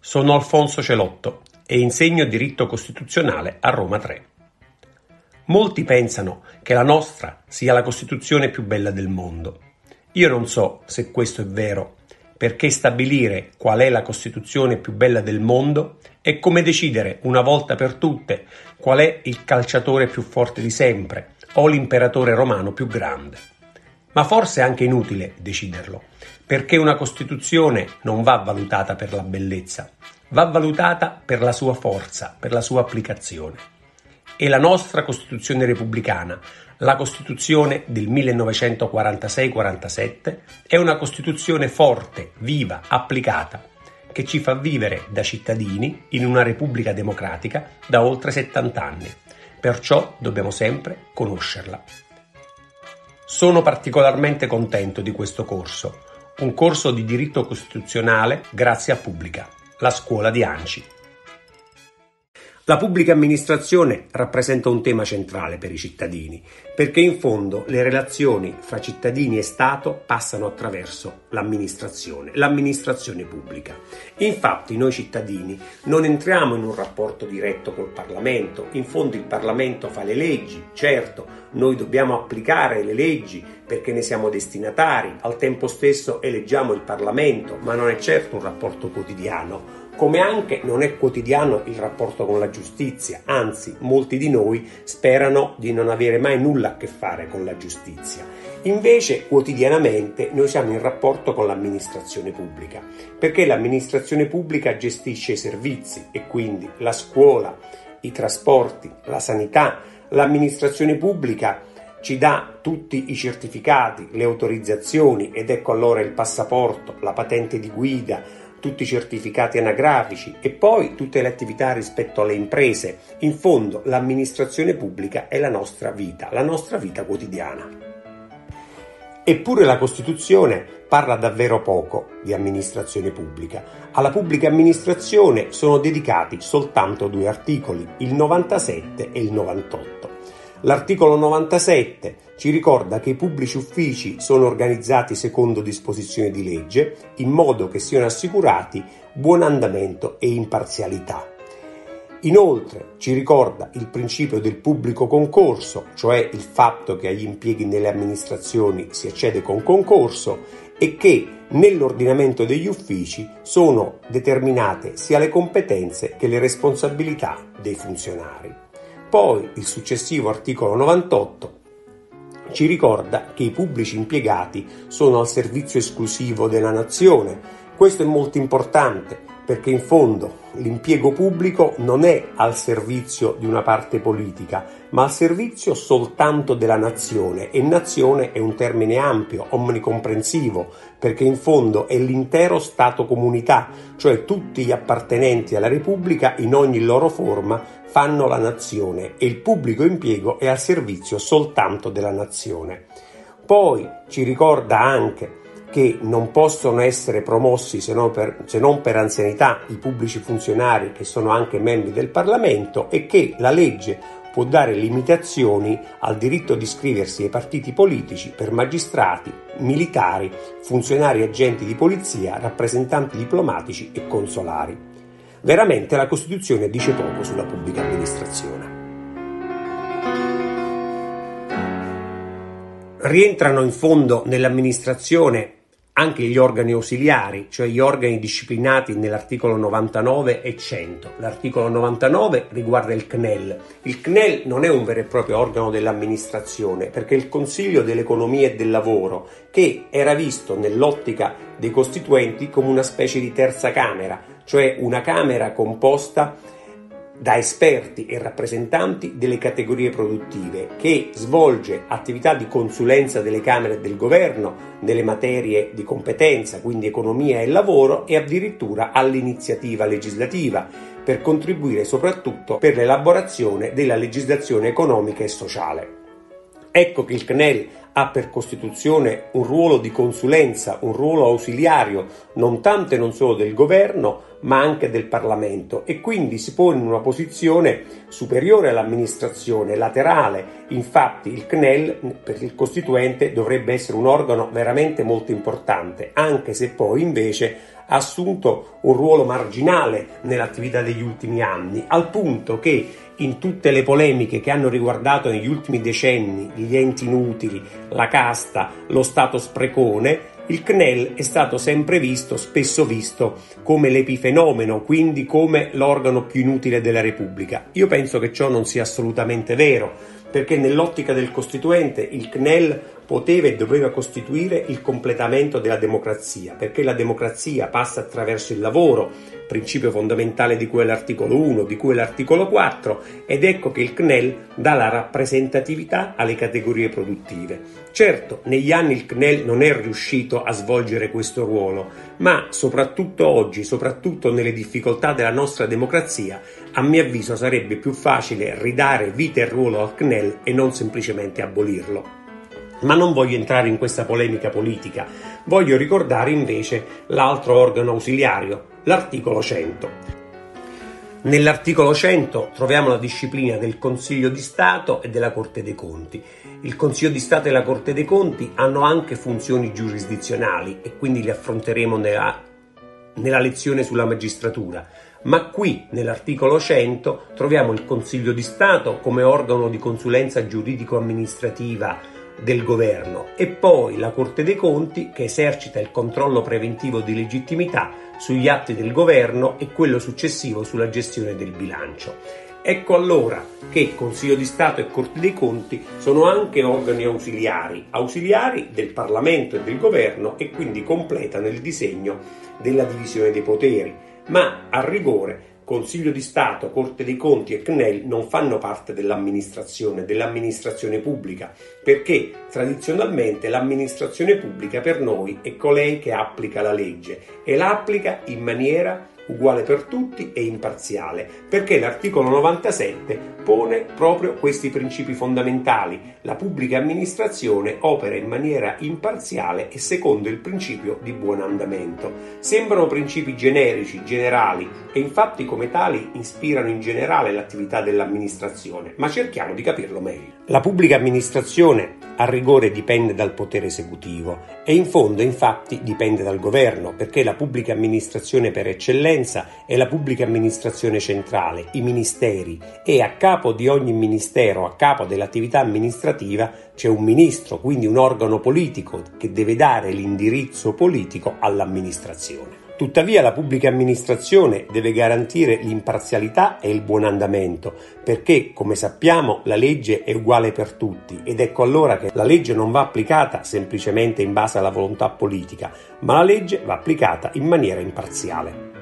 Sono Alfonso Celotto e insegno diritto costituzionale a Roma 3. Molti pensano che la nostra sia la Costituzione più bella del mondo. Io non so se questo è vero, perché stabilire qual è la Costituzione più bella del mondo è come decidere una volta per tutte qual è il calciatore più forte di sempre o l'imperatore romano più grande. Ma forse è anche inutile deciderlo, perché una Costituzione non va valutata per la bellezza, va valutata per la sua forza, per la sua applicazione. E la nostra Costituzione repubblicana, la Costituzione del 1946-47, è una Costituzione forte, viva, applicata, che ci fa vivere da cittadini in una Repubblica democratica da oltre 70 anni. Perciò dobbiamo sempre conoscerla. Sono particolarmente contento di questo corso, un corso di diritto costituzionale grazie a Pubblica la scuola di Anci. La pubblica amministrazione rappresenta un tema centrale per i cittadini, perché in fondo le relazioni fra cittadini e Stato passano attraverso l'amministrazione, l'amministrazione pubblica. Infatti noi cittadini non entriamo in un rapporto diretto col Parlamento, in fondo il Parlamento fa le leggi, certo, noi dobbiamo applicare le leggi perché ne siamo destinatari, al tempo stesso eleggiamo il Parlamento, ma non è certo un rapporto quotidiano come anche non è quotidiano il rapporto con la giustizia, anzi molti di noi sperano di non avere mai nulla a che fare con la giustizia. Invece quotidianamente noi siamo in rapporto con l'amministrazione pubblica, perché l'amministrazione pubblica gestisce i servizi e quindi la scuola, i trasporti, la sanità, l'amministrazione pubblica ci dà tutti i certificati, le autorizzazioni ed ecco allora il passaporto, la patente di guida, tutti i certificati anagrafici e poi tutte le attività rispetto alle imprese. In fondo l'amministrazione pubblica è la nostra vita, la nostra vita quotidiana. Eppure la Costituzione parla davvero poco di amministrazione pubblica. Alla pubblica amministrazione sono dedicati soltanto due articoli, il 97 e il 98. L'articolo 97 ci ricorda che i pubblici uffici sono organizzati secondo disposizioni di legge in modo che siano assicurati buon andamento e imparzialità. Inoltre ci ricorda il principio del pubblico concorso, cioè il fatto che agli impieghi nelle amministrazioni si accede con concorso e che nell'ordinamento degli uffici sono determinate sia le competenze che le responsabilità dei funzionari. Poi il successivo articolo 98 ci ricorda che i pubblici impiegati sono al servizio esclusivo della nazione. Questo è molto importante perché in fondo l'impiego pubblico non è al servizio di una parte politica, ma al servizio soltanto della nazione e nazione è un termine ampio, omnicomprensivo, perché in fondo è l'intero Stato comunità, cioè tutti gli appartenenti alla Repubblica in ogni loro forma fanno la nazione e il pubblico impiego è al servizio soltanto della nazione. Poi ci ricorda anche che non possono essere promossi se non, per, se non per anzianità i pubblici funzionari che sono anche membri del Parlamento e che la legge può dare limitazioni al diritto di iscriversi ai partiti politici per magistrati, militari, funzionari agenti di polizia, rappresentanti diplomatici e consolari. Veramente la Costituzione dice poco sulla pubblica amministrazione. Rientrano in fondo nell'amministrazione anche gli organi ausiliari, cioè gli organi disciplinati nell'articolo 99 e 100. L'articolo 99 riguarda il CNEL. Il CNEL non è un vero e proprio organo dell'amministrazione, perché è il Consiglio dell'Economia e del Lavoro, che era visto nell'ottica dei costituenti come una specie di terza Camera, cioè una Camera composta da esperti e rappresentanti delle categorie produttive, che svolge attività di consulenza delle Camere del Governo nelle materie di competenza, quindi economia e lavoro, e addirittura all'iniziativa legislativa, per contribuire soprattutto per l'elaborazione della legislazione economica e sociale. Ecco che il CNEL ha per Costituzione un ruolo di consulenza, un ruolo ausiliario non tanto e non solo del governo, ma anche del Parlamento e quindi si pone in una posizione superiore all'amministrazione, laterale. Infatti il CNEL per il Costituente dovrebbe essere un organo veramente molto importante, anche se poi invece ha assunto un ruolo marginale nell'attività degli ultimi anni, al punto che in tutte le polemiche che hanno riguardato negli ultimi decenni gli enti inutili, la casta, lo Stato sprecone, il CNEL è stato sempre visto, spesso visto, come l'epifenomeno, quindi come l'organo più inutile della Repubblica. Io penso che ciò non sia assolutamente vero, perché nell'ottica del Costituente il CNEL poteva e doveva costituire il completamento della democrazia, perché la democrazia passa attraverso il lavoro, principio fondamentale di cui è l'articolo 1, di cui è l'articolo 4, ed ecco che il CNEL dà la rappresentatività alle categorie produttive. Certo, negli anni il CNEL non è riuscito a svolgere questo ruolo, ma soprattutto oggi, soprattutto nelle difficoltà della nostra democrazia, a mio avviso sarebbe più facile ridare vita e ruolo al CNEL e non semplicemente abolirlo. Ma non voglio entrare in questa polemica politica, voglio ricordare invece l'altro organo ausiliario, l'articolo 100. Nell'articolo 100 troviamo la disciplina del Consiglio di Stato e della Corte dei Conti. Il Consiglio di Stato e la Corte dei Conti hanno anche funzioni giurisdizionali e quindi le affronteremo nella, nella lezione sulla magistratura. Ma qui nell'articolo 100 troviamo il Consiglio di Stato come organo di consulenza giuridico-amministrativa del governo e poi la Corte dei Conti che esercita il controllo preventivo di legittimità sugli atti del governo e quello successivo sulla gestione del bilancio. Ecco allora che Consiglio di Stato e Corte dei Conti sono anche organi ausiliari, ausiliari del Parlamento e del Governo e quindi completano il disegno della divisione dei poteri, ma a rigore Consiglio di Stato, Corte dei Conti e CNEL non fanno parte dell'amministrazione, dell'amministrazione pubblica, perché tradizionalmente l'amministrazione pubblica per noi è colei che applica la legge e la applica in maniera uguale per tutti e imparziale, perché l'articolo 97 pone proprio questi principi fondamentali. La pubblica amministrazione opera in maniera imparziale e secondo il principio di buon andamento. Sembrano principi generici, generali e infatti come tali ispirano in generale l'attività dell'amministrazione, ma cerchiamo di capirlo meglio. La pubblica amministrazione a rigore dipende dal potere esecutivo e in fondo infatti dipende dal governo, perché la pubblica amministrazione per eccellenza è la pubblica amministrazione centrale, i ministeri e a capo di ogni ministero, a capo dell'attività amministrativa, c'è un ministro, quindi un organo politico che deve dare l'indirizzo politico all'amministrazione. Tuttavia la pubblica amministrazione deve garantire l'imparzialità e il buon andamento, perché, come sappiamo, la legge è uguale per tutti ed ecco allora che la legge non va applicata semplicemente in base alla volontà politica, ma la legge va applicata in maniera imparziale.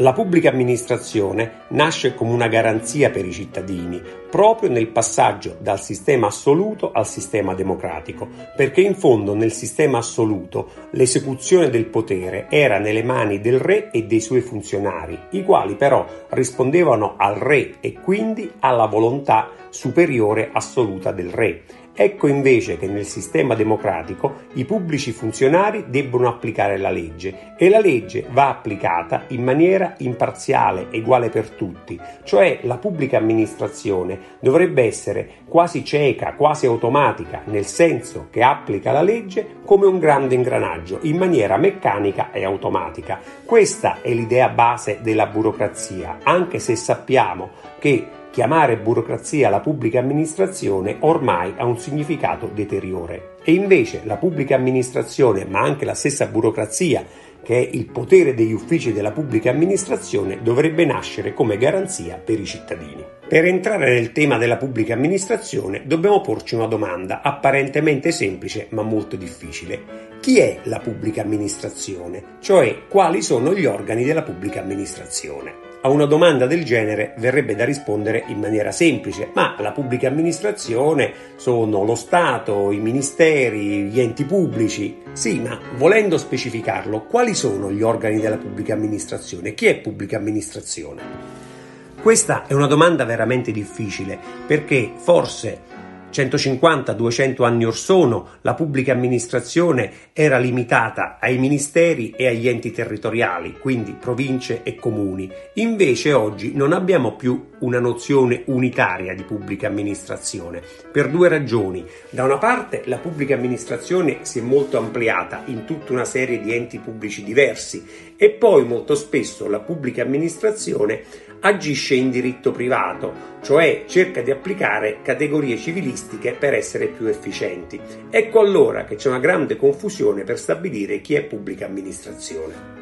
La pubblica amministrazione nasce come una garanzia per i cittadini, proprio nel passaggio dal sistema assoluto al sistema democratico, perché in fondo nel sistema assoluto l'esecuzione del potere era nelle mani del re e dei suoi funzionari, i quali però rispondevano al re e quindi alla volontà superiore assoluta del re Ecco invece che nel sistema democratico i pubblici funzionari debbono applicare la legge e la legge va applicata in maniera imparziale uguale per tutti, cioè la pubblica amministrazione dovrebbe essere quasi cieca, quasi automatica, nel senso che applica la legge come un grande ingranaggio, in maniera meccanica e automatica. Questa è l'idea base della burocrazia, anche se sappiamo che chiamare burocrazia la pubblica amministrazione ormai ha un significato deteriore. E invece la pubblica amministrazione, ma anche la stessa burocrazia, che è il potere degli uffici della pubblica amministrazione, dovrebbe nascere come garanzia per i cittadini. Per entrare nel tema della pubblica amministrazione dobbiamo porci una domanda apparentemente semplice ma molto difficile. Chi è la pubblica amministrazione? Cioè quali sono gli organi della pubblica amministrazione? A una domanda del genere verrebbe da rispondere in maniera semplice, ma la pubblica amministrazione sono lo Stato, i ministeri, gli enti pubblici. Sì, ma volendo specificarlo, quali sono gli organi della pubblica amministrazione? Chi è pubblica amministrazione? Questa è una domanda veramente difficile perché forse 150-200 anni or sono la pubblica amministrazione era limitata ai ministeri e agli enti territoriali, quindi province e comuni. Invece oggi non abbiamo più una nozione unitaria di pubblica amministrazione per due ragioni. Da una parte la pubblica amministrazione si è molto ampliata in tutta una serie di enti pubblici diversi e poi molto spesso la pubblica amministrazione agisce in diritto privato, cioè cerca di applicare categorie civilistiche per essere più efficienti. Ecco allora che c'è una grande confusione per stabilire chi è pubblica amministrazione.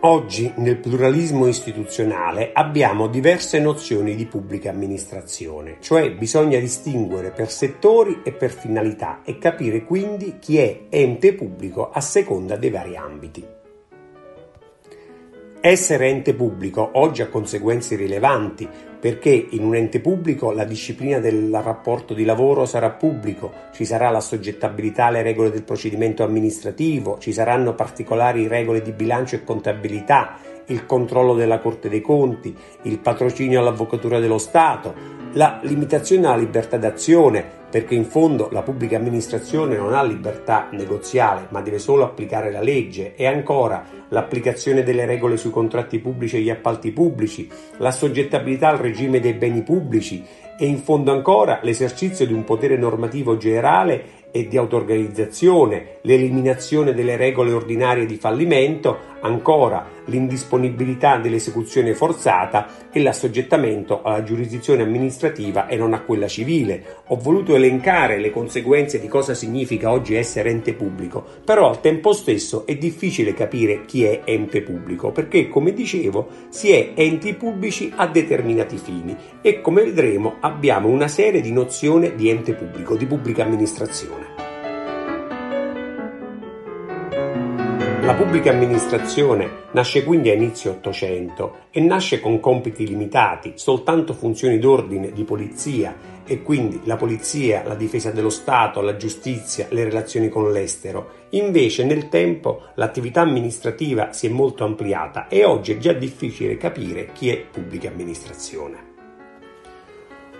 Oggi nel pluralismo istituzionale abbiamo diverse nozioni di pubblica amministrazione, cioè bisogna distinguere per settori e per finalità e capire quindi chi è ente pubblico a seconda dei vari ambiti. Essere ente pubblico oggi ha conseguenze rilevanti perché in un ente pubblico la disciplina del rapporto di lavoro sarà pubblico, ci sarà la soggettabilità alle regole del procedimento amministrativo, ci saranno particolari regole di bilancio e contabilità, il controllo della Corte dei Conti, il patrocinio all'Avvocatura dello Stato, la limitazione alla libertà d'azione, perché in fondo la pubblica amministrazione non ha libertà negoziale, ma deve solo applicare la legge. E ancora l'applicazione delle regole sui contratti pubblici e gli appalti pubblici, la soggettabilità al regime dei beni pubblici e in fondo ancora l'esercizio di un potere normativo generale e di auto-organizzazione, l'eliminazione delle regole ordinarie di fallimento, ancora l'indisponibilità dell'esecuzione forzata e l'assoggettamento alla giurisdizione amministrativa e non a quella civile. Ho voluto elencare le conseguenze di cosa significa oggi essere ente pubblico, però al tempo stesso è difficile capire chi è ente pubblico, perché come dicevo si è enti pubblici a determinati fini e come vedremo abbiamo una serie di nozioni di ente pubblico, di pubblica amministrazione. Pubblica amministrazione nasce quindi a inizio Ottocento e nasce con compiti limitati, soltanto funzioni d'ordine di polizia e quindi la polizia, la difesa dello Stato, la giustizia, le relazioni con l'estero. Invece nel tempo l'attività amministrativa si è molto ampliata e oggi è già difficile capire chi è pubblica amministrazione.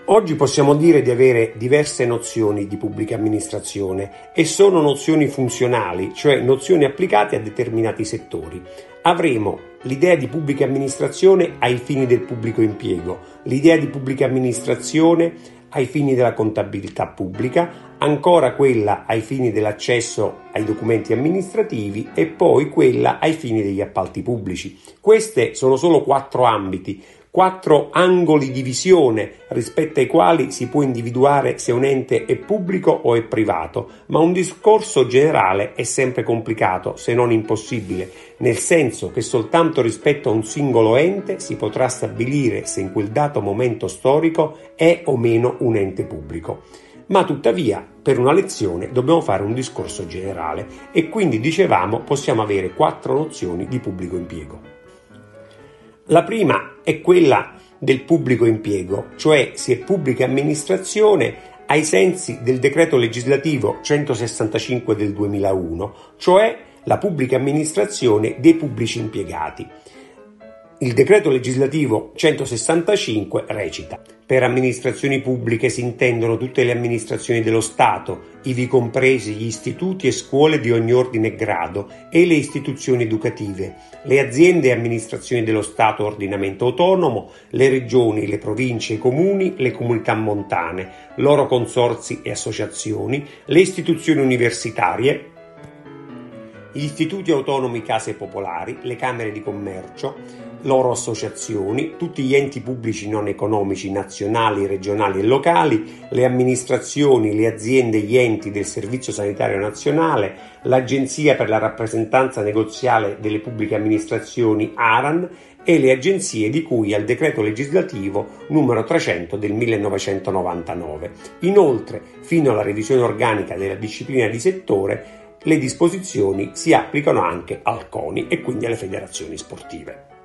Oggi possiamo dire di avere diverse nozioni di pubblica amministrazione e sono nozioni funzionali, cioè nozioni applicate a determinati settori. Avremo l'idea di pubblica amministrazione ai fini del pubblico impiego, l'idea di pubblica amministrazione ai fini della contabilità pubblica, ancora quella ai fini dell'accesso ai documenti amministrativi e poi quella ai fini degli appalti pubblici. Queste sono solo quattro ambiti quattro angoli di visione rispetto ai quali si può individuare se un ente è pubblico o è privato, ma un discorso generale è sempre complicato, se non impossibile, nel senso che soltanto rispetto a un singolo ente si potrà stabilire se in quel dato momento storico è o meno un ente pubblico. Ma tuttavia, per una lezione dobbiamo fare un discorso generale e quindi dicevamo possiamo avere quattro nozioni di pubblico impiego. La prima è quella del pubblico impiego, cioè si è pubblica amministrazione ai sensi del decreto legislativo 165 del 2001, cioè la pubblica amministrazione dei pubblici impiegati. Il decreto legislativo 165 recita per amministrazioni pubbliche si intendono tutte le amministrazioni dello Stato, ivi compresi gli istituti e scuole di ogni ordine e grado e le istituzioni educative, le aziende e amministrazioni dello Stato ordinamento autonomo, le regioni, le province, i comuni, le comunità montane, loro consorzi e associazioni, le istituzioni universitarie, gli istituti autonomi case popolari, le camere di commercio, loro associazioni, tutti gli enti pubblici non economici nazionali, regionali e locali, le amministrazioni, le aziende e gli enti del Servizio Sanitario Nazionale, l'Agenzia per la rappresentanza negoziale delle pubbliche amministrazioni ARAN e le agenzie di cui al decreto legislativo numero 300 del 1999. Inoltre, fino alla revisione organica della disciplina di settore, le disposizioni si applicano anche al CONI e quindi alle federazioni sportive.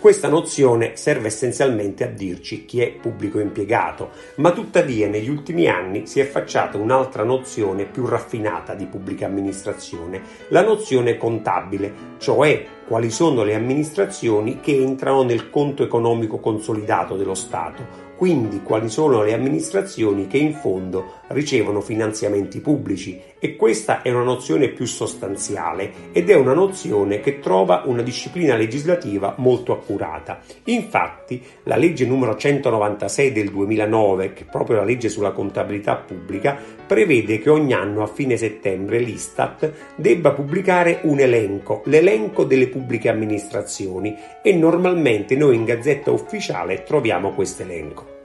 Questa nozione serve essenzialmente a dirci chi è pubblico impiegato, ma tuttavia negli ultimi anni si è affacciata un'altra nozione più raffinata di pubblica amministrazione, la nozione contabile, cioè quali sono le amministrazioni che entrano nel conto economico consolidato dello Stato, quindi quali sono le amministrazioni che in fondo ricevono finanziamenti pubblici e questa è una nozione più sostanziale ed è una nozione che trova una disciplina legislativa molto accurata. Infatti la legge numero 196 del 2009, che è proprio la legge sulla contabilità pubblica, prevede che ogni anno a fine settembre l'Istat debba pubblicare un elenco, l'elenco delle pubbliche amministrazioni e normalmente noi in Gazzetta Ufficiale troviamo questo elenco.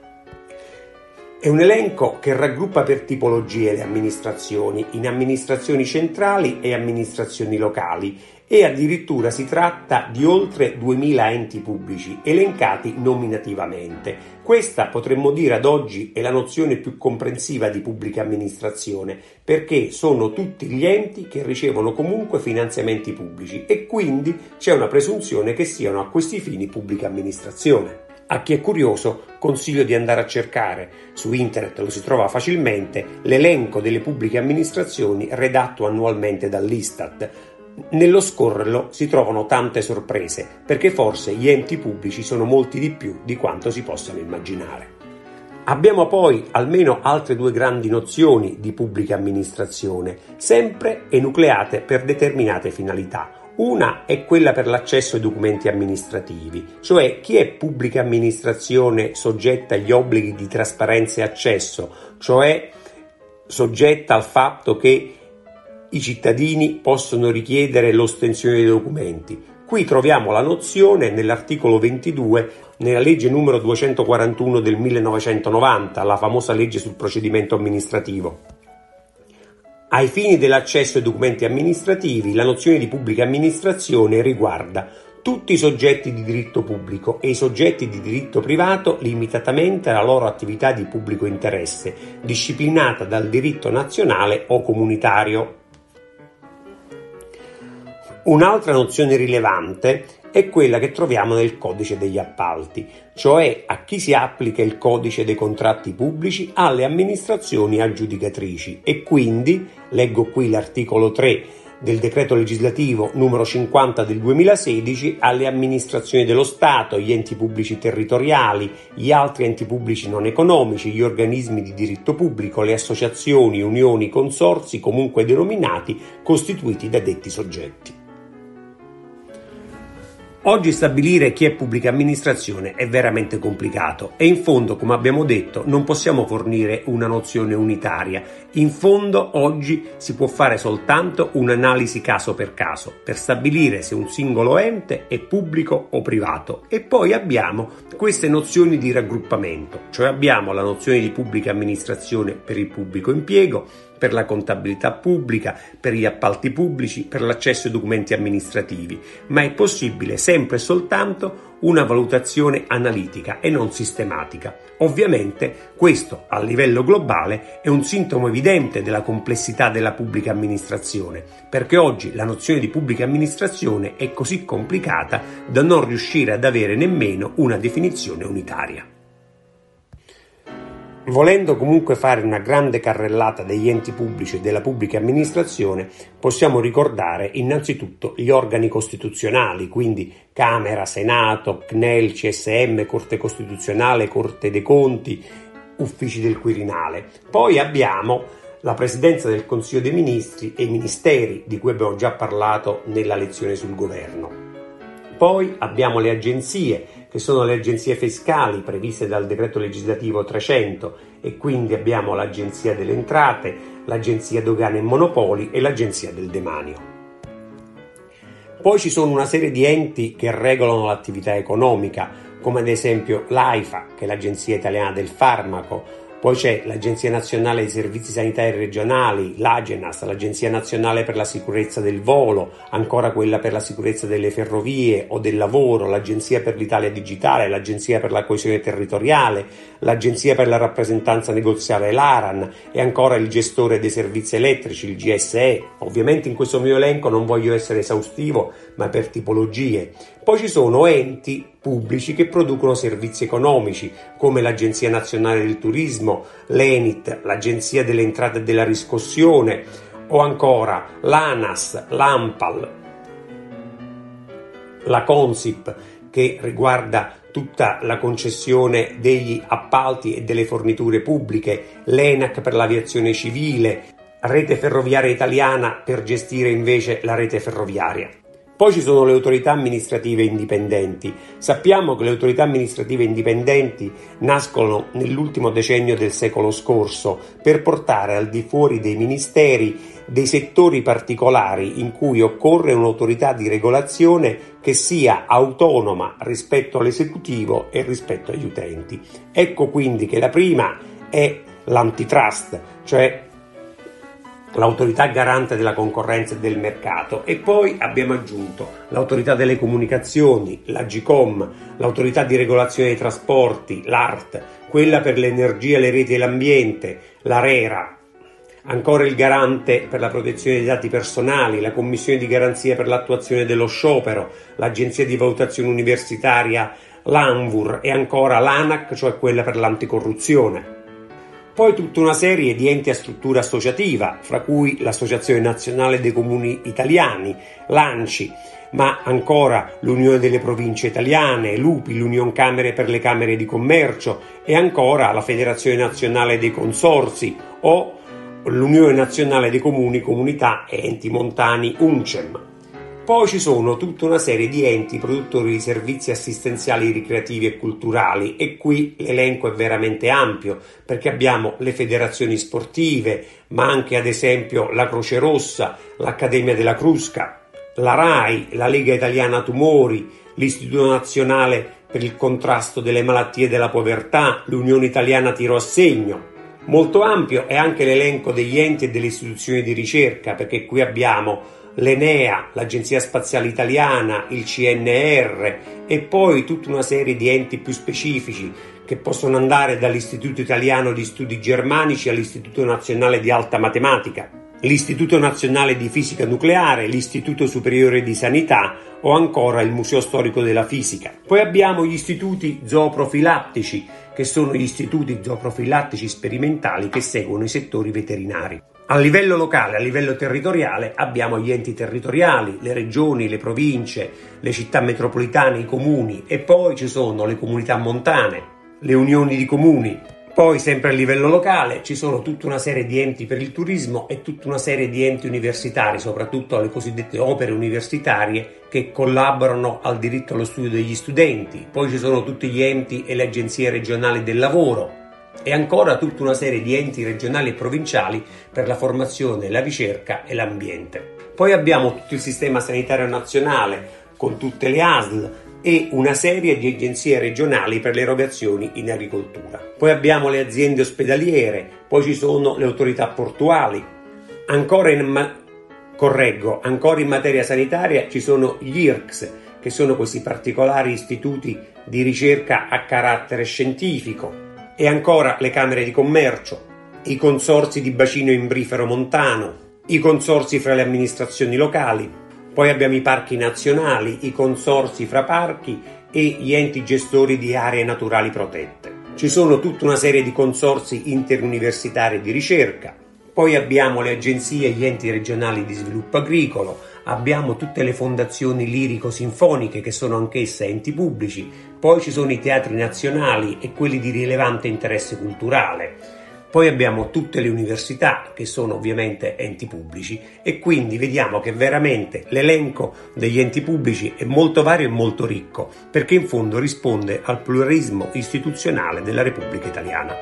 È un elenco che raggruppa per tipologie le amministrazioni in amministrazioni centrali e amministrazioni locali e addirittura si tratta di oltre 2000 enti pubblici elencati nominativamente. Questa potremmo dire ad oggi è la nozione più comprensiva di pubblica amministrazione perché sono tutti gli enti che ricevono comunque finanziamenti pubblici e quindi c'è una presunzione che siano a questi fini pubblica amministrazione. A chi è curioso consiglio di andare a cercare su internet, lo si trova facilmente, l'elenco delle pubbliche amministrazioni redatto annualmente dall'Istat. Nello scorrerlo si trovano tante sorprese, perché forse gli enti pubblici sono molti di più di quanto si possano immaginare. Abbiamo poi almeno altre due grandi nozioni di pubblica amministrazione, sempre enucleate per determinate finalità. Una è quella per l'accesso ai documenti amministrativi, cioè chi è pubblica amministrazione soggetta agli obblighi di trasparenza e accesso, cioè soggetta al fatto che i cittadini possono richiedere l'ostensione dei documenti. Qui troviamo la nozione nell'articolo 22 nella legge numero 241 del 1990, la famosa legge sul procedimento amministrativo. Ai fini dell'accesso ai documenti amministrativi, la nozione di pubblica amministrazione riguarda tutti i soggetti di diritto pubblico e i soggetti di diritto privato limitatamente alla loro attività di pubblico interesse, disciplinata dal diritto nazionale o comunitario. Un'altra nozione rilevante è quella che troviamo nel codice degli appalti, cioè a chi si applica il codice dei contratti pubblici alle amministrazioni aggiudicatrici e quindi, leggo qui l'articolo 3 del decreto legislativo numero 50 del 2016 alle amministrazioni dello Stato, gli enti pubblici territoriali, gli altri enti pubblici non economici, gli organismi di diritto pubblico, le associazioni, unioni, consorzi comunque denominati costituiti da detti soggetti. Oggi stabilire chi è pubblica amministrazione è veramente complicato e in fondo, come abbiamo detto, non possiamo fornire una nozione unitaria. In fondo oggi si può fare soltanto un'analisi caso per caso per stabilire se un singolo ente è pubblico o privato e poi abbiamo queste nozioni di raggruppamento, cioè abbiamo la nozione di pubblica amministrazione per il pubblico impiego, per la contabilità pubblica, per gli appalti pubblici, per l'accesso ai documenti amministrativi, ma è possibile sempre e soltanto una valutazione analitica e non sistematica. Ovviamente questo a livello globale è un sintomo evidente della complessità della pubblica amministrazione, perché oggi la nozione di pubblica amministrazione è così complicata da non riuscire ad avere nemmeno una definizione unitaria. Volendo comunque fare una grande carrellata degli enti pubblici e della pubblica amministrazione, possiamo ricordare innanzitutto gli organi costituzionali, quindi Camera, Senato, CNEL, CSM, Corte Costituzionale, Corte dei Conti, uffici del Quirinale. Poi abbiamo la Presidenza del Consiglio dei Ministri e i ministeri di cui abbiamo già parlato nella lezione sul governo. Poi abbiamo le agenzie che sono le agenzie fiscali previste dal decreto legislativo 300 e quindi abbiamo l'Agenzia delle Entrate, l'Agenzia Dogane e Monopoli e l'Agenzia del Demanio. Poi ci sono una serie di enti che regolano l'attività economica, come ad esempio l'AIFA, che è l'Agenzia Italiana del Farmaco, poi c'è l'Agenzia Nazionale dei Servizi Sanitari Regionali, l'Agenas, l'Agenzia Nazionale per la Sicurezza del Volo, ancora quella per la sicurezza delle ferrovie o del lavoro, l'Agenzia per l'Italia Digitale, l'Agenzia per la Coesione Territoriale, l'Agenzia per la Rappresentanza Negoziale, l'ARAN e ancora il gestore dei servizi elettrici, il GSE. Ovviamente in questo mio elenco non voglio essere esaustivo, ma per tipologie. Poi ci sono enti pubblici che producono servizi economici, come l'Agenzia Nazionale del Turismo, l'ENIT, l'Agenzia delle Entrate e della Riscossione o ancora l'ANAS, l'AMPAL, la Consip che riguarda tutta la concessione degli appalti e delle forniture pubbliche, l'ENAC per l'aviazione civile, Rete Ferroviaria Italiana per gestire invece la rete ferroviaria. Poi ci sono le autorità amministrative indipendenti. Sappiamo che le autorità amministrative indipendenti nascono nell'ultimo decennio del secolo scorso per portare al di fuori dei ministeri dei settori particolari in cui occorre un'autorità di regolazione che sia autonoma rispetto all'esecutivo e rispetto agli utenti. Ecco quindi che la prima è l'antitrust, cioè l'autorità garante della concorrenza e del mercato e poi abbiamo aggiunto l'autorità delle comunicazioni, la GCOM, l'autorità di regolazione dei trasporti, l'ART, quella per l'energia, le reti e l'ambiente, l'ARERA, ancora il garante per la protezione dei dati personali, la commissione di garanzia per l'attuazione dello sciopero, l'agenzia di valutazione universitaria, l'ANVUR e ancora l'ANAC, cioè quella per l'anticorruzione. Poi tutta una serie di enti a struttura associativa, fra cui l'Associazione Nazionale dei Comuni Italiani, l'ANCI, ma ancora l'Unione delle Province Italiane, l'UPI, l'Union Camere per le Camere di Commercio e ancora la Federazione Nazionale dei Consorsi o l'Unione Nazionale dei Comuni, Comunità e Enti Montani UNCEM. Poi ci sono tutta una serie di enti produttori di servizi assistenziali ricreativi e culturali e qui l'elenco è veramente ampio perché abbiamo le federazioni sportive, ma anche ad esempio la Croce Rossa, l'Accademia della Crusca, la RAI, la Lega Italiana Tumori, l'Istituto Nazionale per il contrasto delle malattie e della povertà, l'Unione Italiana Tiro a Segno. Molto ampio è anche l'elenco degli enti e delle istituzioni di ricerca perché qui abbiamo l'Enea, l'Agenzia Spaziale Italiana, il CNR e poi tutta una serie di enti più specifici che possono andare dall'Istituto Italiano di Studi Germanici all'Istituto Nazionale di Alta Matematica, l'Istituto Nazionale di Fisica Nucleare, l'Istituto Superiore di Sanità o ancora il Museo Storico della Fisica. Poi abbiamo gli istituti zooprofilattici, che sono gli istituti zooprofilattici sperimentali che seguono i settori veterinari. A livello locale, a livello territoriale, abbiamo gli enti territoriali, le regioni, le province, le città metropolitane, i comuni e poi ci sono le comunità montane, le unioni di comuni. Poi, sempre a livello locale, ci sono tutta una serie di enti per il turismo e tutta una serie di enti universitari, soprattutto le cosiddette opere universitarie che collaborano al diritto allo studio degli studenti. Poi ci sono tutti gli enti e le agenzie regionali del lavoro, e ancora tutta una serie di enti regionali e provinciali per la formazione, la ricerca e l'ambiente. Poi abbiamo tutto il sistema sanitario nazionale con tutte le ASL e una serie di agenzie regionali per le erogazioni in agricoltura. Poi abbiamo le aziende ospedaliere, poi ci sono le autorità portuali. Ancora in, ma- correggo, ancora in materia sanitaria ci sono gli IRCS, che sono questi particolari istituti di ricerca a carattere scientifico, e ancora le camere di commercio, i consorzi di bacino imbrifero montano, i consorzi fra le amministrazioni locali, poi abbiamo i parchi nazionali, i consorzi fra parchi e gli enti gestori di aree naturali protette. Ci sono tutta una serie di consorzi interuniversitari di ricerca, poi abbiamo le agenzie e gli enti regionali di sviluppo agricolo, abbiamo tutte le fondazioni lirico-sinfoniche che sono anch'esse enti pubblici, poi ci sono i teatri nazionali e quelli di rilevante interesse culturale. Poi abbiamo tutte le università che sono ovviamente enti pubblici e quindi vediamo che veramente l'elenco degli enti pubblici è molto vario e molto ricco perché in fondo risponde al pluralismo istituzionale della Repubblica Italiana.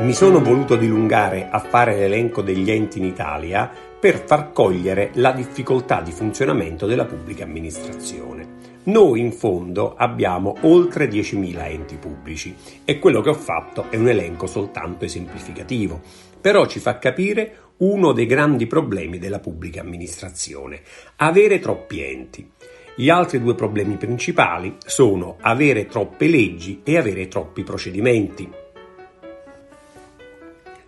Mi sono voluto dilungare a fare l'elenco degli enti in Italia per far cogliere la difficoltà di funzionamento della pubblica amministrazione. Noi in fondo abbiamo oltre 10.000 enti pubblici e quello che ho fatto è un elenco soltanto esemplificativo, però ci fa capire uno dei grandi problemi della pubblica amministrazione, avere troppi enti. Gli altri due problemi principali sono avere troppe leggi e avere troppi procedimenti.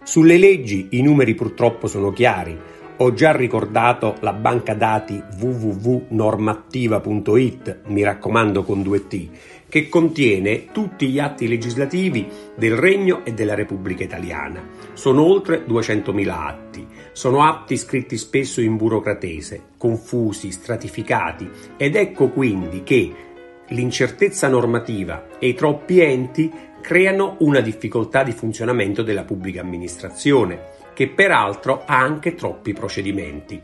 Sulle leggi i numeri purtroppo sono chiari. Ho già ricordato la banca dati www.normattiva.it, mi raccomando con due T, che contiene tutti gli atti legislativi del Regno e della Repubblica Italiana. Sono oltre 200.000 atti. Sono atti scritti spesso in burocratese, confusi, stratificati ed ecco quindi che l'incertezza normativa e i troppi enti creano una difficoltà di funzionamento della pubblica amministrazione che peraltro ha anche troppi procedimenti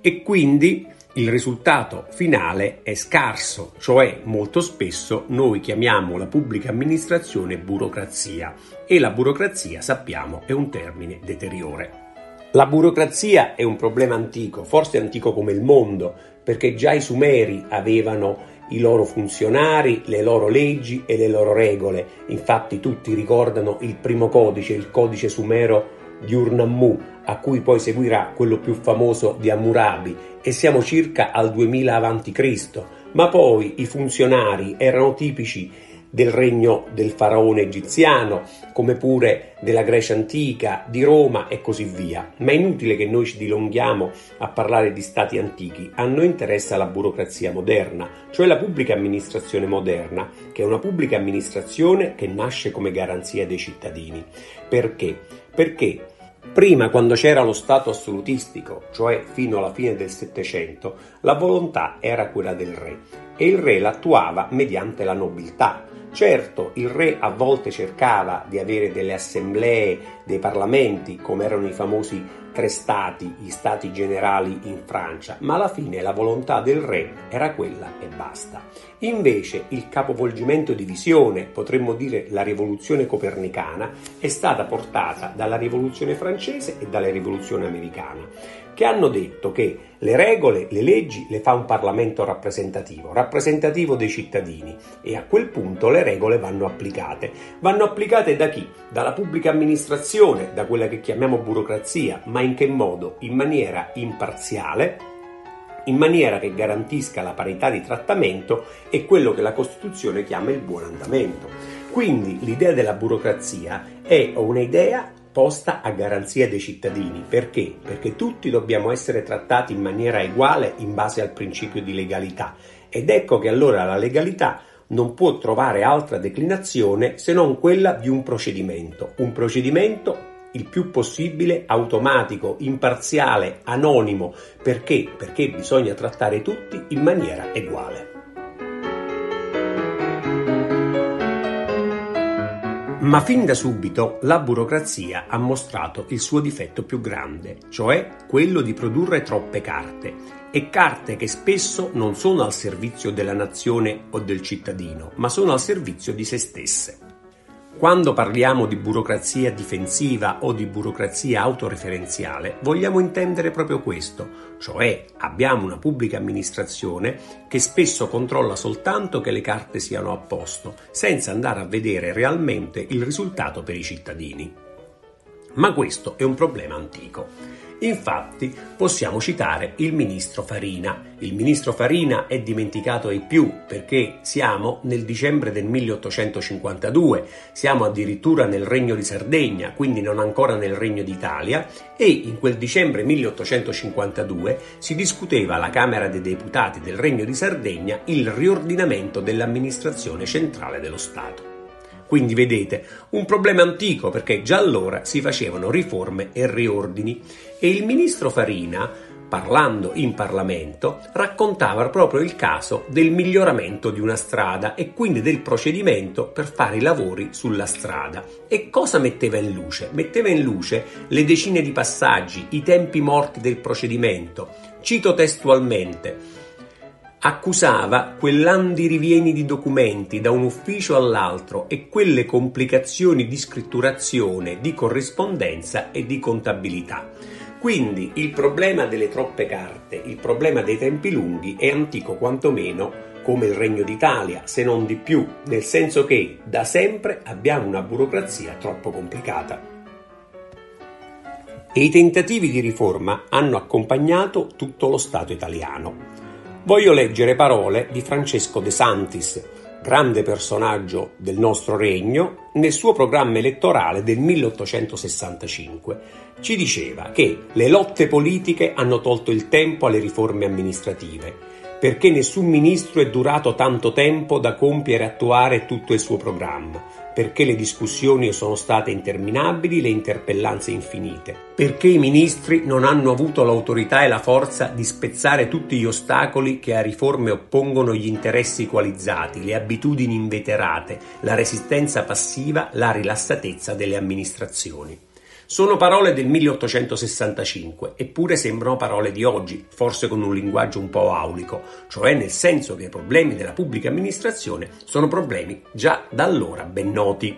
e quindi il risultato finale è scarso, cioè molto spesso noi chiamiamo la pubblica amministrazione burocrazia e la burocrazia sappiamo è un termine deteriore. La burocrazia è un problema antico, forse antico come il mondo, perché già i Sumeri avevano i loro funzionari, le loro leggi e le loro regole. Infatti tutti ricordano il primo codice, il codice sumero di Urnammu, a cui poi seguirà quello più famoso di Hammurabi, e siamo circa al 2000 a.C., ma poi i funzionari erano tipici del regno del faraone egiziano, come pure della Grecia antica, di Roma e così via. Ma è inutile che noi ci dilunghiamo a parlare di stati antichi, a noi interessa la burocrazia moderna, cioè la pubblica amministrazione moderna, che è una pubblica amministrazione che nasce come garanzia dei cittadini. Perché? Perché Prima, quando c'era lo Stato assolutistico, cioè fino alla fine del Settecento, la volontà era quella del re e il re l'attuava mediante la nobiltà, Certo, il re a volte cercava di avere delle assemblee, dei parlamenti, come erano i famosi tre stati, gli stati generali in Francia, ma alla fine la volontà del re era quella e basta. Invece il capovolgimento di visione, potremmo dire la rivoluzione copernicana, è stata portata dalla rivoluzione francese e dalla rivoluzione americana che hanno detto che le regole, le leggi le fa un Parlamento rappresentativo, rappresentativo dei cittadini e a quel punto le regole vanno applicate. Vanno applicate da chi? Dalla pubblica amministrazione, da quella che chiamiamo burocrazia, ma in che modo? In maniera imparziale, in maniera che garantisca la parità di trattamento e quello che la Costituzione chiama il buon andamento. Quindi l'idea della burocrazia è un'idea posta a garanzia dei cittadini. Perché? Perché tutti dobbiamo essere trattati in maniera uguale in base al principio di legalità. Ed ecco che allora la legalità non può trovare altra declinazione se non quella di un procedimento. Un procedimento il più possibile automatico, imparziale, anonimo. Perché? Perché bisogna trattare tutti in maniera uguale. Ma fin da subito la burocrazia ha mostrato il suo difetto più grande, cioè quello di produrre troppe carte, e carte che spesso non sono al servizio della nazione o del cittadino, ma sono al servizio di se stesse. Quando parliamo di burocrazia difensiva o di burocrazia autoreferenziale, vogliamo intendere proprio questo, cioè abbiamo una pubblica amministrazione che spesso controlla soltanto che le carte siano a posto, senza andare a vedere realmente il risultato per i cittadini. Ma questo è un problema antico. Infatti possiamo citare il ministro Farina. Il ministro Farina è dimenticato ai più perché siamo nel dicembre del 1852, siamo addirittura nel Regno di Sardegna, quindi non ancora nel Regno d'Italia e in quel dicembre 1852 si discuteva alla Camera dei Deputati del Regno di Sardegna il riordinamento dell'amministrazione centrale dello Stato. Quindi vedete, un problema antico perché già allora si facevano riforme e riordini e il ministro Farina, parlando in Parlamento, raccontava proprio il caso del miglioramento di una strada e quindi del procedimento per fare i lavori sulla strada. E cosa metteva in luce? Metteva in luce le decine di passaggi, i tempi morti del procedimento. Cito testualmente accusava quell'andirivieni di documenti da un ufficio all'altro e quelle complicazioni di scritturazione, di corrispondenza e di contabilità. Quindi il problema delle troppe carte, il problema dei tempi lunghi è antico quantomeno come il Regno d'Italia, se non di più, nel senso che da sempre abbiamo una burocrazia troppo complicata. E i tentativi di riforma hanno accompagnato tutto lo Stato italiano. Voglio leggere parole di Francesco De Santis, grande personaggio del nostro regno, nel suo programma elettorale del 1865 ci diceva che le lotte politiche hanno tolto il tempo alle riforme amministrative perché nessun ministro è durato tanto tempo da compiere e attuare tutto il suo programma, perché le discussioni sono state interminabili, le interpellanze infinite, perché i ministri non hanno avuto l'autorità e la forza di spezzare tutti gli ostacoli che a riforme oppongono gli interessi coalizzati, le abitudini inveterate, la resistenza passiva, la rilassatezza delle amministrazioni. Sono parole del 1865, eppure sembrano parole di oggi, forse con un linguaggio un po' aulico, cioè nel senso che i problemi della pubblica amministrazione sono problemi già da allora ben noti.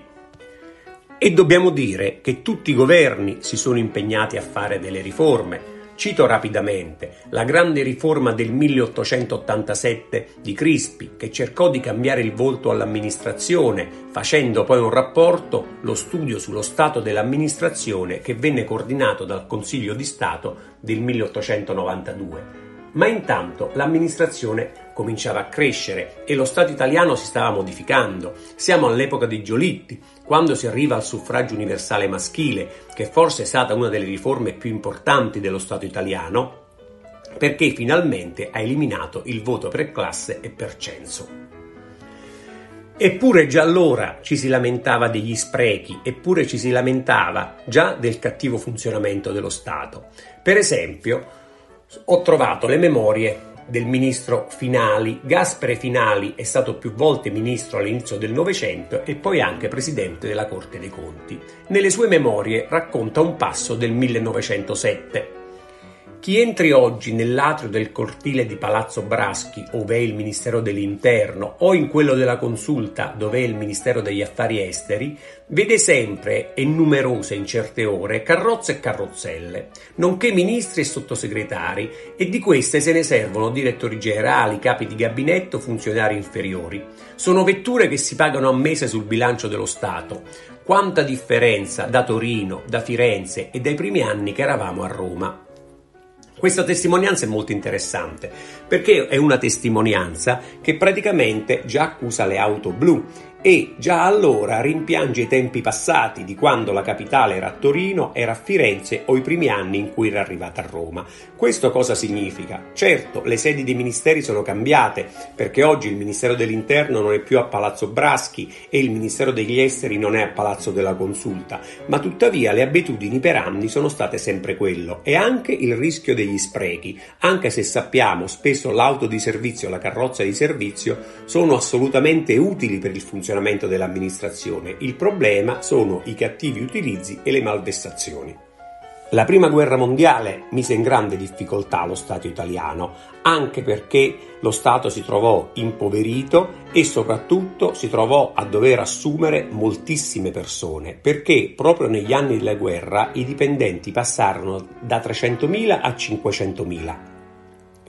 E dobbiamo dire che tutti i governi si sono impegnati a fare delle riforme, Cito rapidamente la grande riforma del 1887 di Crispi, che cercò di cambiare il volto all'amministrazione, facendo poi un rapporto, lo studio sullo stato dell'amministrazione, che venne coordinato dal Consiglio di Stato del 1892. Ma intanto l'amministrazione cominciava a crescere e lo Stato italiano si stava modificando. Siamo all'epoca di Giolitti, quando si arriva al suffragio universale maschile, che forse è stata una delle riforme più importanti dello Stato italiano, perché finalmente ha eliminato il voto per classe e per censo. Eppure già allora ci si lamentava degli sprechi, eppure ci si lamentava già del cattivo funzionamento dello Stato. Per esempio, ho trovato le memorie del ministro Finali. Gaspare Finali è stato più volte ministro all'inizio del Novecento e poi anche presidente della Corte dei Conti. Nelle sue memorie racconta un passo del 1907 chi entri oggi nell'atrio del cortile di Palazzo Braschi, ove è il Ministero dell'Interno, o in quello della Consulta, dove è il Ministero degli Affari Esteri, vede sempre e numerose in certe ore carrozze e carrozzelle, nonché ministri e sottosegretari, e di queste se ne servono direttori generali, capi di gabinetto, funzionari inferiori. Sono vetture che si pagano a mese sul bilancio dello Stato. Quanta differenza da Torino, da Firenze e dai primi anni che eravamo a Roma. Questa testimonianza è molto interessante perché è una testimonianza che praticamente già accusa le auto blu e già allora rimpiange i tempi passati di quando la capitale era a Torino, era a Firenze o i primi anni in cui era arrivata a Roma. Questo cosa significa? Certo, le sedi dei ministeri sono cambiate, perché oggi il Ministero dell'Interno non è più a Palazzo Braschi e il Ministero degli Esteri non è a Palazzo della Consulta, ma tuttavia le abitudini per anni sono state sempre quello e anche il rischio degli sprechi, anche se sappiamo spesso l'auto di servizio la carrozza di servizio sono assolutamente utili per il funzionamento funzionamento dell'amministrazione. Il problema sono i cattivi utilizzi e le malversazioni. La prima guerra mondiale mise in grande difficoltà lo Stato italiano, anche perché lo Stato si trovò impoverito e soprattutto si trovò a dover assumere moltissime persone, perché proprio negli anni della guerra i dipendenti passarono da 300.000 a 500.000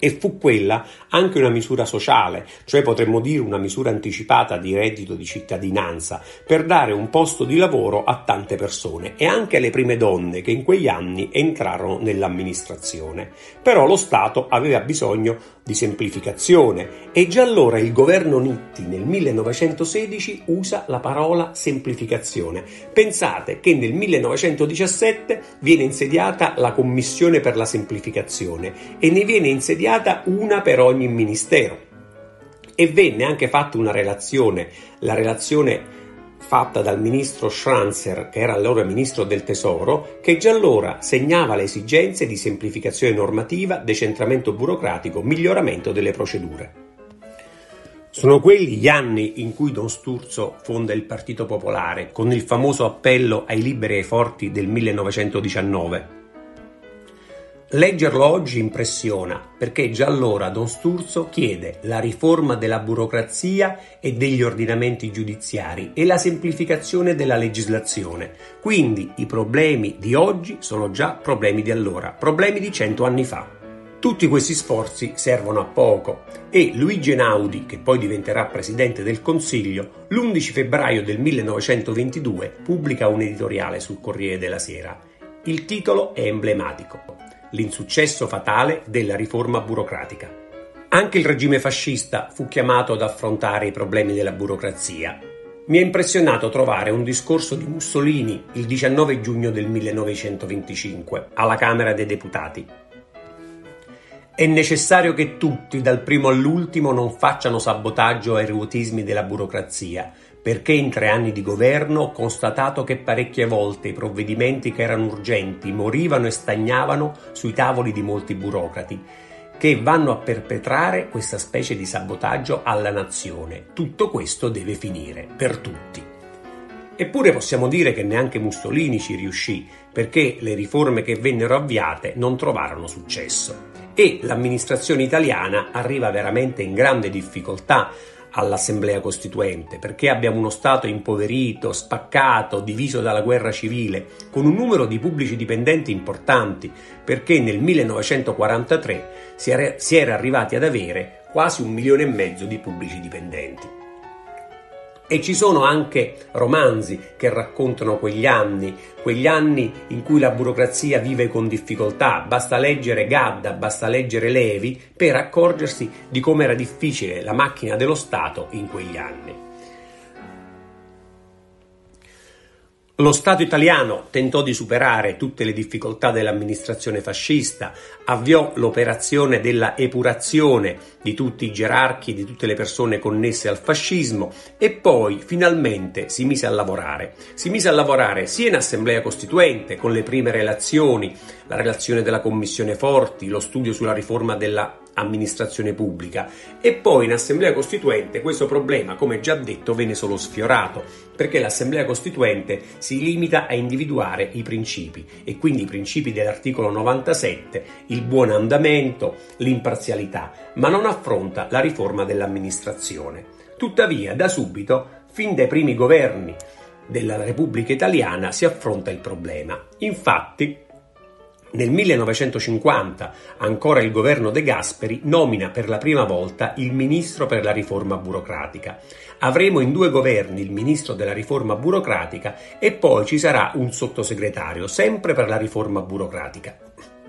e fu quella anche una misura sociale, cioè potremmo dire una misura anticipata di reddito di cittadinanza, per dare un posto di lavoro a tante persone e anche alle prime donne che in quegli anni entrarono nell'amministrazione. Però lo Stato aveva bisogno di semplificazione e già allora il governo Nitti nel 1916 usa la parola semplificazione. Pensate che nel 1917 viene insediata la Commissione per la semplificazione e ne viene insediata una per ogni ministero. E venne anche fatta una relazione, la relazione fatta dal ministro Schranzer, che era allora ministro del Tesoro, che già allora segnava le esigenze di semplificazione normativa, decentramento burocratico, miglioramento delle procedure. Sono quelli gli anni in cui Don Sturzo fonda il Partito Popolare, con il famoso appello ai liberi e ai forti del 1919 Leggerlo oggi impressiona perché già allora Don Sturzo chiede la riforma della burocrazia e degli ordinamenti giudiziari e la semplificazione della legislazione. Quindi i problemi di oggi sono già problemi di allora, problemi di cento anni fa. Tutti questi sforzi servono a poco e Luigi Einaudi, che poi diventerà presidente del Consiglio, l'11 febbraio del 1922 pubblica un editoriale sul Corriere della Sera. Il titolo è emblematico l'insuccesso fatale della riforma burocratica. Anche il regime fascista fu chiamato ad affrontare i problemi della burocrazia. Mi ha impressionato trovare un discorso di Mussolini il 19 giugno del 1925 alla Camera dei Deputati. È necessario che tutti, dal primo all'ultimo, non facciano sabotaggio ai ruotismi della burocrazia, perché in tre anni di governo ho constatato che parecchie volte i provvedimenti che erano urgenti morivano e stagnavano sui tavoli di molti burocrati che vanno a perpetrare questa specie di sabotaggio alla nazione. Tutto questo deve finire per tutti. Eppure possiamo dire che neanche Mussolini ci riuscì, perché le riforme che vennero avviate non trovarono successo. E l'amministrazione italiana arriva veramente in grande difficoltà all'Assemblea Costituente, perché abbiamo uno Stato impoverito, spaccato, diviso dalla guerra civile, con un numero di pubblici dipendenti importanti, perché nel 1943 si era, arrivati ad avere quasi un milione e mezzo di pubblici dipendenti. E ci sono anche romanzi che raccontano quegli anni, quegli anni in cui la burocrazia vive con difficoltà. Basta leggere Gadda, basta leggere Levi per accorgersi di come era difficile la macchina dello Stato in quegli anni. Lo Stato italiano tentò di superare tutte le difficoltà dell'amministrazione fascista, avviò l'operazione della epurazione di tutti i gerarchi, di tutte le persone connesse al fascismo e poi finalmente si mise a lavorare. Si mise a lavorare sia in Assemblea Costituente con le prime relazioni, la relazione della Commissione Forti, lo studio sulla riforma della amministrazione pubblica e poi in Assemblea Costituente questo problema, come già detto, venne solo sfiorato perché l'Assemblea Costituente si limita a individuare i principi e quindi i principi dell'articolo 97, il buon andamento, l'imparzialità, ma non affronta la riforma dell'amministrazione. Tuttavia, da subito, fin dai primi governi della Repubblica Italiana si affronta il problema. Infatti, nel 1950, ancora il governo De Gasperi nomina per la prima volta il ministro per la riforma burocratica. Avremo in due governi il ministro della riforma burocratica e poi ci sarà un sottosegretario, sempre per la riforma burocratica.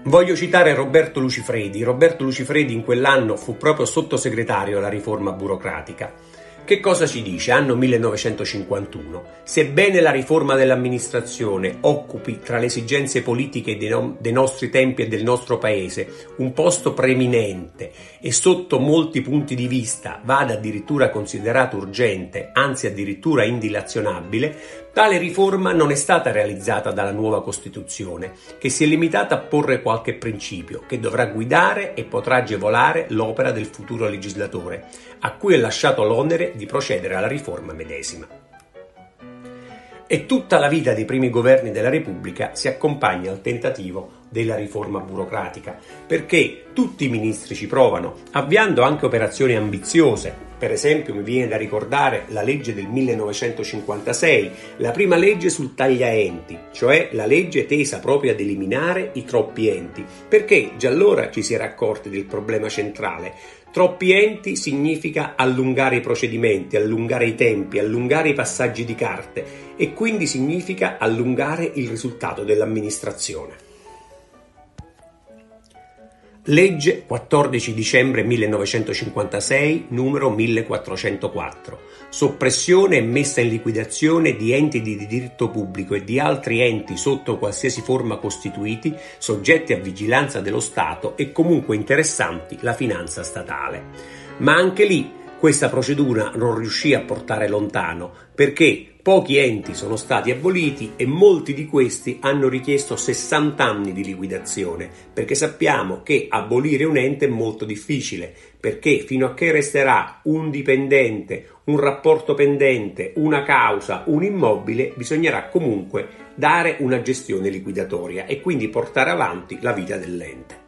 Voglio citare Roberto Lucifredi. Roberto Lucifredi in quell'anno fu proprio sottosegretario alla riforma burocratica. Che cosa ci dice? Anno 1951. Sebbene la riforma dell'amministrazione occupi tra le esigenze politiche dei, no- dei, nostri tempi e del nostro paese un posto preeminente e sotto molti punti di vista vada addirittura considerato urgente, anzi addirittura indilazionabile, Tale riforma non è stata realizzata dalla nuova Costituzione, che si è limitata a porre qualche principio che dovrà guidare e potrà agevolare l'opera del futuro legislatore, a cui è lasciato l'onere di procedere alla riforma medesima. E tutta la vita dei primi governi della Repubblica si accompagna al tentativo della riforma burocratica, perché tutti i ministri ci provano, avviando anche operazioni ambiziose. Per esempio mi viene da ricordare la legge del 1956, la prima legge sul tagliaenti, cioè la legge tesa proprio ad eliminare i troppi enti, perché già allora ci si era accorti del problema centrale. Troppi enti significa allungare i procedimenti, allungare i tempi, allungare i passaggi di carte e quindi significa allungare il risultato dell'amministrazione. Legge 14 dicembre 1956, numero 1404. Soppressione e messa in liquidazione di enti di diritto pubblico e di altri enti sotto qualsiasi forma costituiti, soggetti a vigilanza dello Stato e comunque interessanti la finanza statale. Ma anche lì questa procedura non riuscì a portare lontano perché Pochi enti sono stati aboliti e molti di questi hanno richiesto 60 anni di liquidazione, perché sappiamo che abolire un ente è molto difficile, perché fino a che resterà un dipendente, un rapporto pendente, una causa, un immobile, bisognerà comunque dare una gestione liquidatoria e quindi portare avanti la vita dell'ente.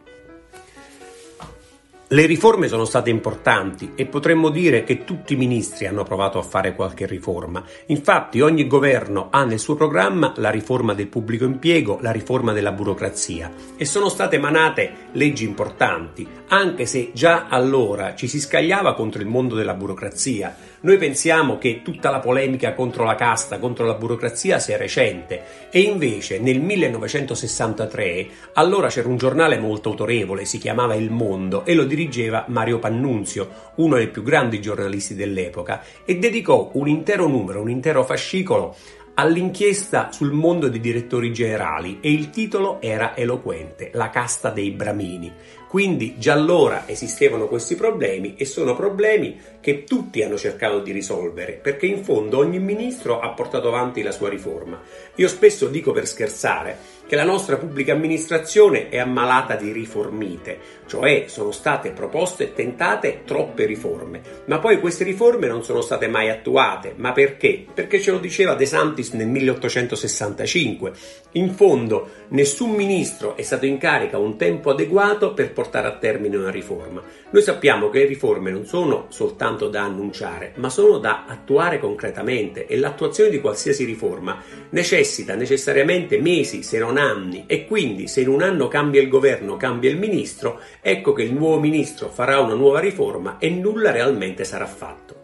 Le riforme sono state importanti e potremmo dire che tutti i ministri hanno provato a fare qualche riforma. Infatti ogni governo ha nel suo programma la riforma del pubblico impiego, la riforma della burocrazia e sono state emanate leggi importanti, anche se già allora ci si scagliava contro il mondo della burocrazia Noi pensiamo che tutta la polemica contro la casta, contro la burocrazia sia recente. E invece nel 1963 allora c'era un giornale molto autorevole, si chiamava Il Mondo e lo dirigeva Mario Pannunzio, uno dei più grandi giornalisti dell'epoca e dedicò un intero numero, un intero fascicolo all'inchiesta sul mondo dei direttori generali e il titolo era eloquente, La casta dei bramini. Quindi già allora esistevano questi problemi e sono problemi che tutti hanno cercato di risolvere, perché in fondo ogni ministro ha portato avanti la sua riforma. Io spesso dico per scherzare che la nostra pubblica amministrazione è ammalata di riformite, cioè sono state proposte e tentate troppe riforme, ma poi queste riforme non sono state mai attuate. Ma perché? Perché ce lo diceva De Santis nel 1865. In fondo nessun ministro è stato in carica un tempo adeguato per portare a termine una riforma. Noi sappiamo che le riforme non sono soltanto da annunciare, ma sono da attuare concretamente e l'attuazione di qualsiasi riforma necessita necessariamente mesi, se non anni, e quindi se in un anno cambia il governo, cambia il ministro, ecco che il nuovo ministro farà una nuova riforma e nulla realmente sarà fatto.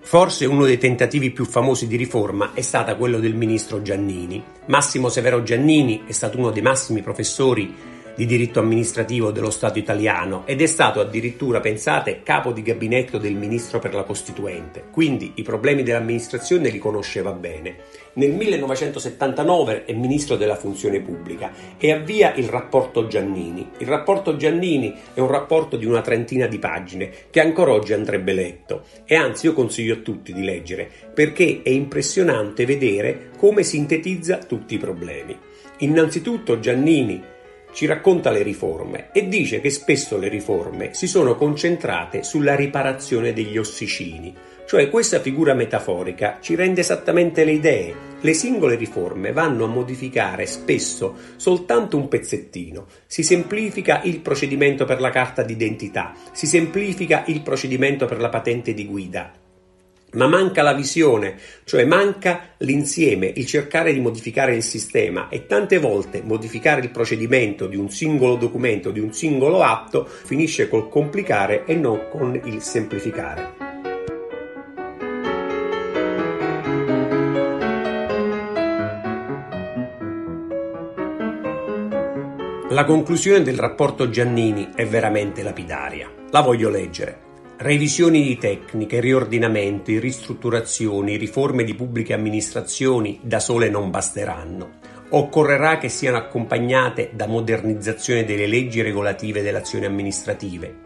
Forse uno dei tentativi più famosi di riforma è stato quello del ministro Giannini. Massimo Severo Giannini è stato uno dei massimi professori di diritto amministrativo dello Stato italiano ed è stato addirittura, pensate, capo di gabinetto del ministro per la Costituente, quindi i problemi dell'amministrazione li conosceva bene. Nel 1979 è ministro della funzione pubblica e avvia il rapporto Giannini. Il rapporto Giannini è un rapporto di una trentina di pagine che ancora oggi andrebbe letto e anzi io consiglio a tutti di leggere perché è impressionante vedere come sintetizza tutti i problemi. Innanzitutto Giannini ci racconta le riforme e dice che spesso le riforme si sono concentrate sulla riparazione degli ossicini, cioè questa figura metaforica ci rende esattamente le idee. Le singole riforme vanno a modificare spesso soltanto un pezzettino. Si semplifica il procedimento per la carta d'identità, si semplifica il procedimento per la patente di guida, ma manca la visione, cioè manca l'insieme, il cercare di modificare il sistema e tante volte modificare il procedimento di un singolo documento, di un singolo atto, finisce col complicare e non con il semplificare. La conclusione del rapporto Giannini è veramente lapidaria. La voglio leggere. Revisioni di tecniche, riordinamenti, ristrutturazioni, riforme di pubbliche amministrazioni da sole non basteranno. Occorrerà che siano accompagnate da modernizzazione delle leggi regolative delle azioni amministrative.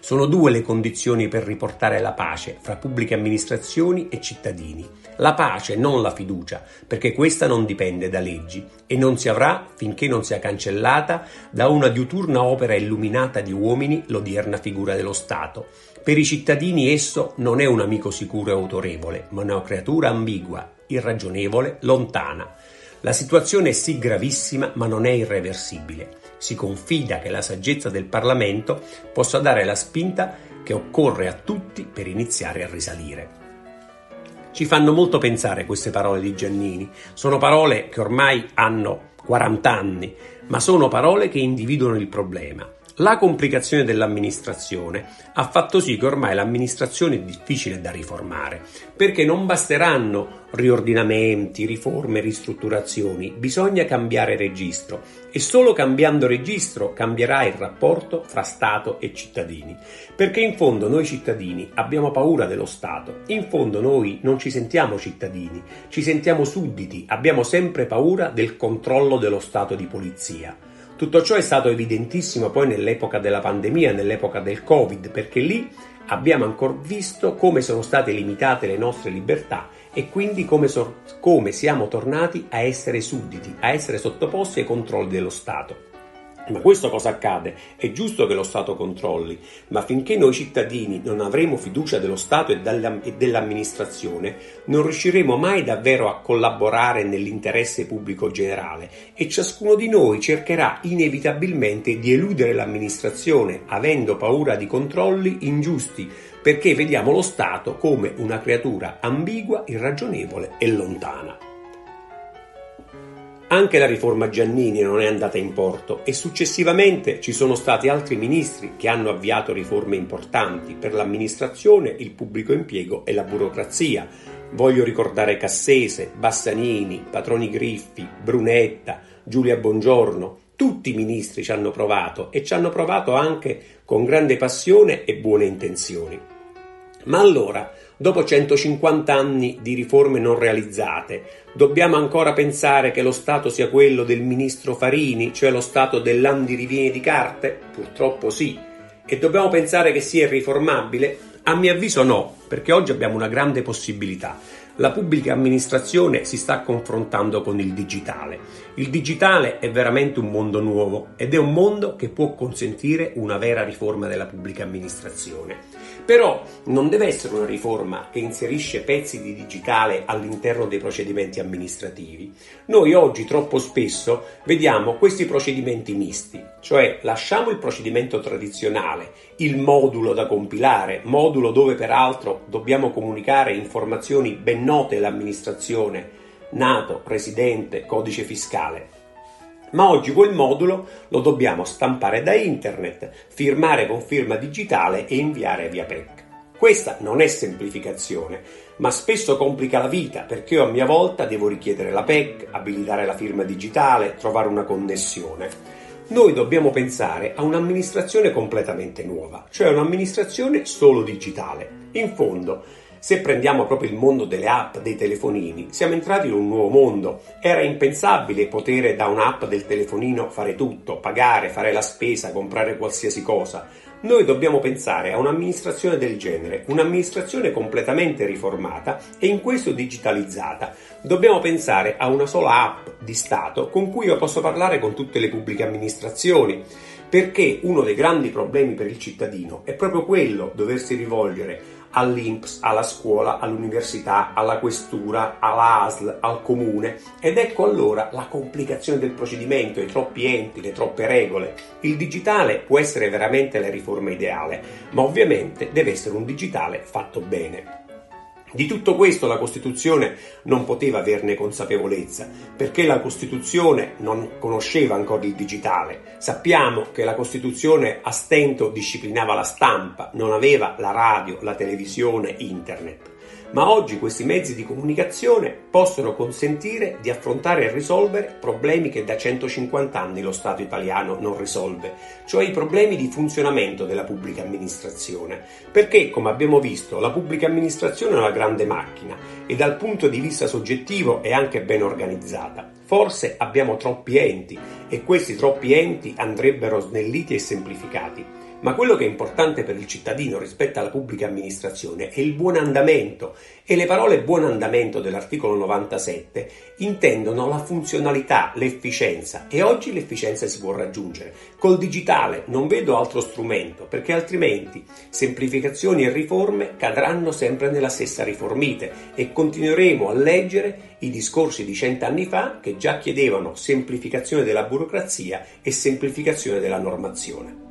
Sono due le condizioni per riportare la pace fra pubbliche amministrazioni e cittadini. La pace, non la fiducia, perché questa non dipende da leggi e non si avrà finché non sia cancellata da una diuturna opera illuminata di uomini l'odierna figura dello Stato per i cittadini esso non è un amico sicuro e autorevole, ma una creatura ambigua, irragionevole, lontana. La situazione è sì gravissima, ma non è irreversibile. Si confida che la saggezza del Parlamento possa dare la spinta che occorre a tutti per iniziare a risalire. Ci fanno molto pensare queste parole di Giannini. Sono parole che ormai hanno 40 anni, ma sono parole che individuano il problema. La complicazione dell'amministrazione ha fatto sì che ormai l'amministrazione è difficile da riformare, perché non basteranno riordinamenti, riforme, ristrutturazioni, bisogna cambiare registro e solo cambiando registro cambierà il rapporto fra Stato e cittadini, perché in fondo noi cittadini abbiamo paura dello Stato, in fondo noi non ci sentiamo cittadini, ci sentiamo sudditi, abbiamo sempre paura del controllo dello Stato di polizia. Tutto ciò è stato evidentissimo poi nell'epoca della pandemia, nell'epoca del Covid, perché lì abbiamo ancora visto come sono state limitate le nostre libertà e quindi come, so- come siamo tornati a essere sudditi, a essere sottoposti ai controlli dello Stato. Ma questo cosa accade? È giusto che lo Stato controlli, ma finché noi cittadini non avremo fiducia dello Stato e dell'amministrazione, non riusciremo mai davvero a collaborare nell'interesse pubblico generale e ciascuno di noi cercherà inevitabilmente di eludere l'amministrazione avendo paura di controlli ingiusti, perché vediamo lo Stato come una creatura ambigua, irragionevole e lontana. Anche la riforma Giannini non è andata in porto e successivamente ci sono stati altri ministri che hanno avviato riforme importanti per l'amministrazione, il pubblico impiego e la burocrazia. Voglio ricordare Cassese, Bassanini, Patroni Griffi, Brunetta, Giulia Bongiorno. Tutti i ministri ci hanno provato e ci hanno provato anche con grande passione e buone intenzioni. Ma allora, dopo 150 anni di riforme non realizzate, dobbiamo ancora pensare che lo Stato sia quello del ministro Farini, cioè lo Stato dell'andirivieni di carte? Purtroppo sì. E dobbiamo pensare che sia riformabile? A mio avviso no, perché oggi abbiamo una grande possibilità la pubblica amministrazione si sta confrontando con il digitale. Il digitale è veramente un mondo nuovo ed è un mondo che può consentire una vera riforma della pubblica amministrazione. Però non deve essere una riforma che inserisce pezzi di digitale all'interno dei procedimenti amministrativi. Noi oggi troppo spesso vediamo questi procedimenti misti, cioè lasciamo il procedimento tradizionale, il modulo da compilare, modulo dove peraltro dobbiamo comunicare informazioni ben note all'amministrazione, nato, residente, codice fiscale. Ma oggi quel modulo lo dobbiamo stampare da internet, firmare con firma digitale e inviare via PEC. Questa non è semplificazione, ma spesso complica la vita perché io a mia volta devo richiedere la PEC, abilitare la firma digitale, trovare una connessione. Noi dobbiamo pensare a un'amministrazione completamente nuova, cioè un'amministrazione solo digitale. In fondo, se prendiamo proprio il mondo delle app, dei telefonini, siamo entrati in un nuovo mondo. Era impensabile poter da un'app del telefonino fare tutto, pagare, fare la spesa, comprare qualsiasi cosa. Noi dobbiamo pensare a un'amministrazione del genere, un'amministrazione completamente riformata e in questo digitalizzata. Dobbiamo pensare a una sola app di Stato con cui io posso parlare con tutte le pubbliche amministrazioni perché uno dei grandi problemi per il cittadino è proprio quello doversi rivolgere all'INPS, alla scuola, all'università, alla questura, all'ASL, al comune ed ecco allora la complicazione del procedimento, i troppi enti, le troppe regole. Il digitale può essere veramente la riforma ideale, ma ovviamente deve essere un digitale fatto bene. Di tutto questo la Costituzione non poteva averne consapevolezza, perché la Costituzione non conosceva ancora il digitale. Sappiamo che la Costituzione a stento disciplinava la stampa, non aveva la radio, la televisione, internet ma oggi questi mezzi di comunicazione possono consentire di affrontare e risolvere problemi che da 150 anni lo Stato italiano non risolve, cioè i problemi di funzionamento della pubblica amministrazione, perché come abbiamo visto la pubblica amministrazione è una grande macchina e dal punto di vista soggettivo è anche ben organizzata. Forse abbiamo troppi enti e questi troppi enti andrebbero snelliti e semplificati. Ma quello che è importante per il cittadino rispetto alla pubblica amministrazione è il buon andamento e le parole buon andamento dell'articolo 97 intendono la funzionalità, l'efficienza e oggi l'efficienza si può raggiungere. Col digitale non vedo altro strumento perché altrimenti semplificazioni e riforme cadranno sempre nella stessa riformite e continueremo a leggere i discorsi di cent'anni fa che già chiedevano semplificazione della burocrazia e semplificazione della normazione.